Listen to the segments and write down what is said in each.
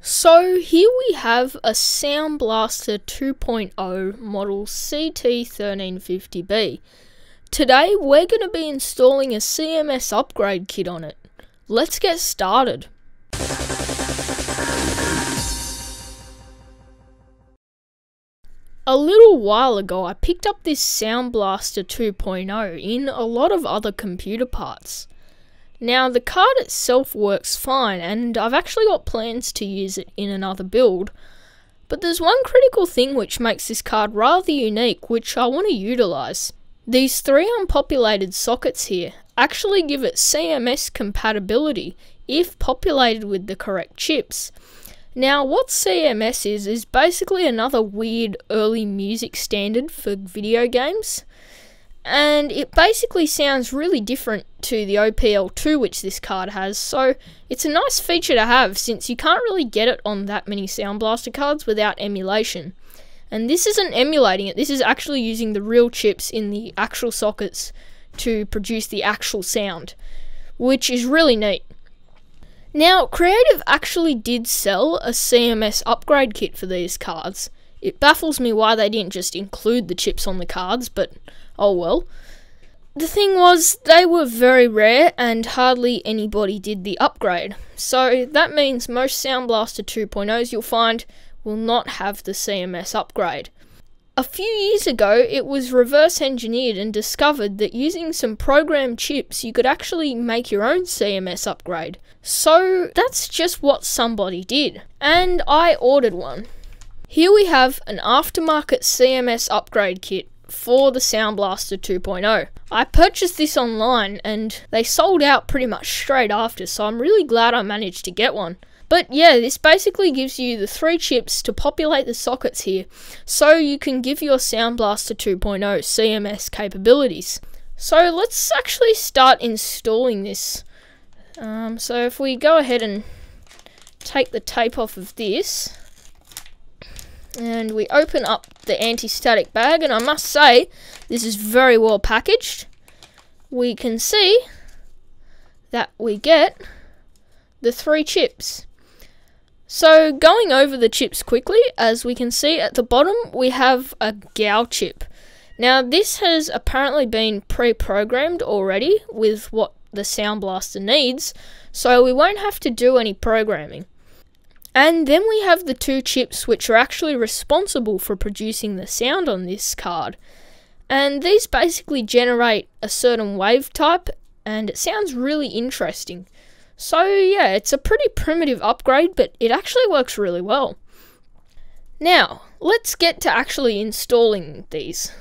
So here we have a Sound Blaster 2.0 model CT1350B. Today we're going to be installing a CMS upgrade kit on it. Let's get started. A little while ago I picked up this Sound Blaster 2.0 in a lot of other computer parts. Now, the card itself works fine, and I've actually got plans to use it in another build. But there's one critical thing which makes this card rather unique, which I want to utilise. These three unpopulated sockets here actually give it CMS compatibility if populated with the correct chips. Now, what CMS is, is basically another weird early music standard for video games and it basically sounds really different to the OPL2 which this card has. So it's a nice feature to have since you can't really get it on that many Sound Blaster cards without emulation. And this isn't emulating it. This is actually using the real chips in the actual sockets to produce the actual sound which is really neat. Now Creative actually did sell a CMS upgrade kit for these cards. It baffles me why they didn't just include the chips on the cards but oh well. The thing was, they were very rare and hardly anybody did the upgrade. So that means most Sound Blaster 2.0s you'll find will not have the CMS upgrade. A few years ago, it was reverse engineered and discovered that using some programmed chips, you could actually make your own CMS upgrade. So that's just what somebody did. And I ordered one. Here we have an aftermarket CMS upgrade kit for the Sound Blaster 2.0. I purchased this online and they sold out pretty much straight after, so I'm really glad I managed to get one. But yeah, this basically gives you the three chips to populate the sockets here, so you can give your Sound Blaster 2.0 CMS capabilities. So let's actually start installing this. Um, so if we go ahead and take the tape off of this, and we open up the anti-static bag and I must say this is very well packaged. We can see that we get the three chips. So going over the chips quickly as we can see at the bottom we have a GAL chip. Now this has apparently been pre-programmed already with what the Sound Blaster needs so we won't have to do any programming and then we have the two chips which are actually responsible for producing the sound on this card. And these basically generate a certain wave type and it sounds really interesting. So yeah, it's a pretty primitive upgrade, but it actually works really well. Now, let's get to actually installing these.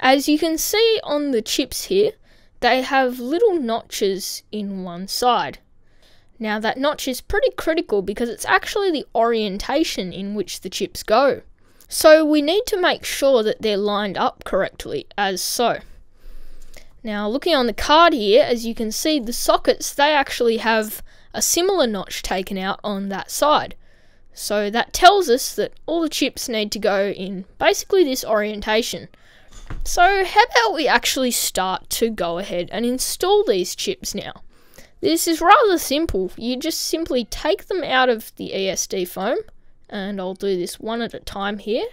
As you can see on the chips here, they have little notches in one side. Now that notch is pretty critical because it's actually the orientation in which the chips go. So we need to make sure that they're lined up correctly as so. Now looking on the card here, as you can see the sockets, they actually have a similar notch taken out on that side. So that tells us that all the chips need to go in basically this orientation. So how about we actually start to go ahead and install these chips now. This is rather simple. You just simply take them out of the ESD foam, and I'll do this one at a time here.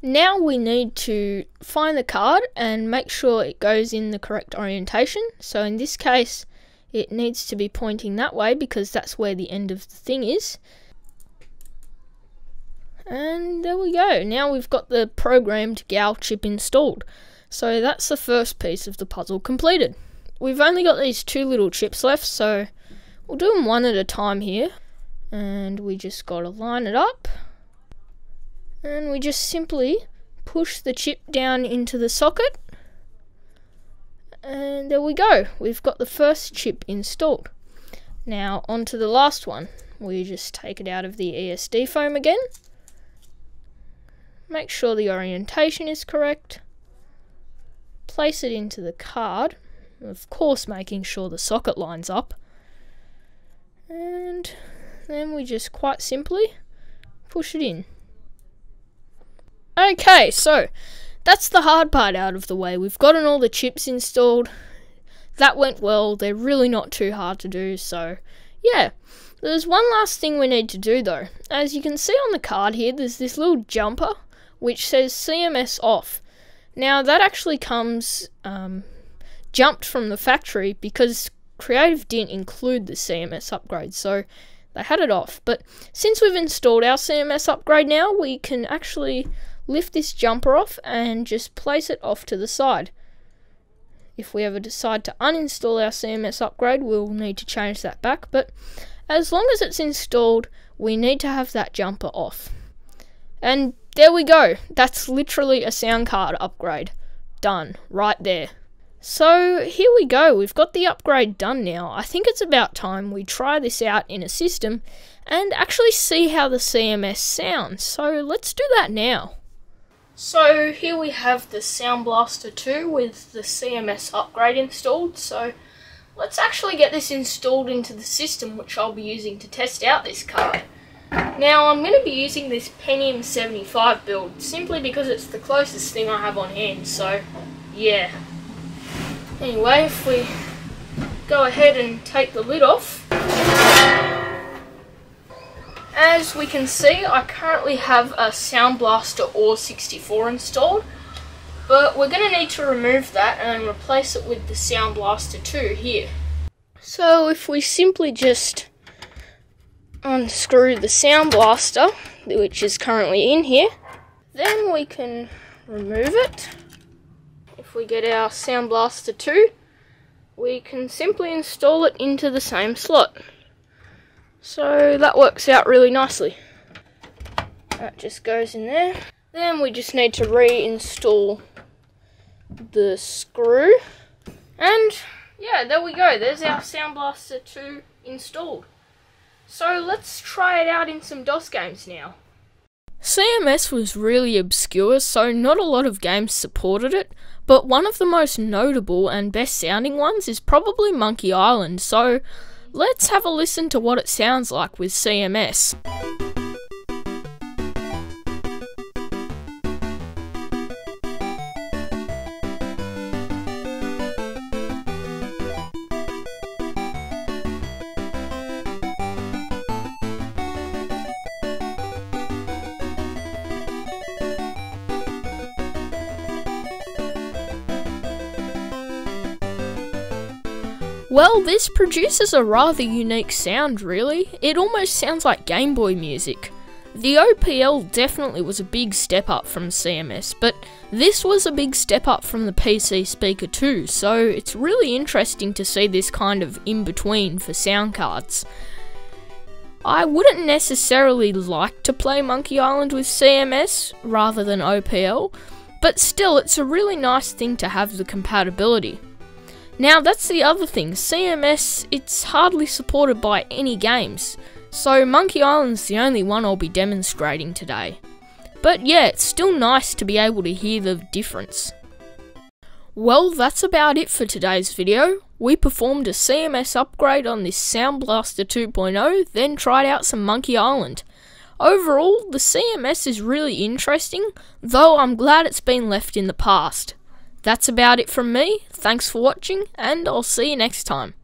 Now we need to find the card and make sure it goes in the correct orientation. So in this case, it needs to be pointing that way because that's where the end of the thing is. And there we go. Now we've got the programmed GAL chip installed. So that's the first piece of the puzzle completed we've only got these two little chips left, so we'll do them one at a time here. And we just got to line it up. And we just simply push the chip down into the socket. And there we go. We've got the first chip installed. Now onto the last one. We just take it out of the ESD foam again. Make sure the orientation is correct. Place it into the card. Of course, making sure the socket lines up. And then we just quite simply push it in. Okay, so that's the hard part out of the way. We've gotten all the chips installed. That went well. They're really not too hard to do, so yeah. There's one last thing we need to do though. As you can see on the card here, there's this little jumper which says CMS off. Now that actually comes um, jumped from the factory because Creative didn't include the CMS upgrade, so they had it off. But since we've installed our CMS upgrade now, we can actually lift this jumper off and just place it off to the side. If we ever decide to uninstall our CMS upgrade, we'll need to change that back, but as long as it's installed, we need to have that jumper off. And there we go. That's literally a sound card upgrade. Done. Right there. So here we go. We've got the upgrade done now. I think it's about time we try this out in a system and actually see how the CMS sounds. So let's do that now. So here we have the Sound Blaster 2 with the CMS upgrade installed. So Let's actually get this installed into the system which I'll be using to test out this card. Now I'm going to be using this Pentium 75 build simply because it's the closest thing I have on hand so yeah. Anyway if we go ahead and take the lid off as we can see I currently have a Sound Blaster AWE 64 installed but we're going to need to remove that and replace it with the Sound Blaster 2 here. So if we simply just unscrew the Sound Blaster, which is currently in here, then we can remove it. If we get our Sound Blaster 2, we can simply install it into the same slot. So that works out really nicely. That just goes in there. Then we just need to reinstall the screw. And yeah, there we go. There's our Sound Blaster 2 installed. So let's try it out in some DOS games now. CMS was really obscure, so not a lot of games supported it, but one of the most notable and best sounding ones is probably Monkey Island, so let's have a listen to what it sounds like with CMS. Well, this produces a rather unique sound, really. It almost sounds like Game Boy music. The OPL definitely was a big step up from CMS, but this was a big step up from the PC speaker too, so it's really interesting to see this kind of in between for sound cards. I wouldn't necessarily like to play Monkey Island with CMS rather than OPL, but still, it's a really nice thing to have the compatibility. Now, that's the other thing. CMS, it's hardly supported by any games. So, Monkey Island's the only one I'll be demonstrating today. But yeah, it's still nice to be able to hear the difference. Well, that's about it for today's video. We performed a CMS upgrade on this Sound Blaster 2.0, then tried out some Monkey Island. Overall, the CMS is really interesting, though I'm glad it's been left in the past. That's about it from me. Thanks for watching, and I'll see you next time.